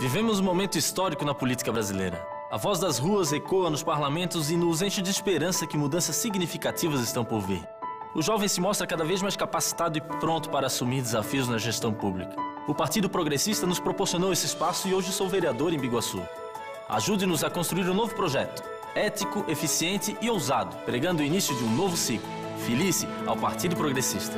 Vivemos um momento histórico na política brasileira. A voz das ruas ecoa nos parlamentos e nos enche de esperança que mudanças significativas estão por vir. O jovem se mostra cada vez mais capacitado e pronto para assumir desafios na gestão pública. O Partido Progressista nos proporcionou esse espaço e hoje sou vereador em Biguaçu. Ajude-nos a construir um novo projeto, ético, eficiente e ousado, pregando o início de um novo ciclo. Felice ao Partido Progressista.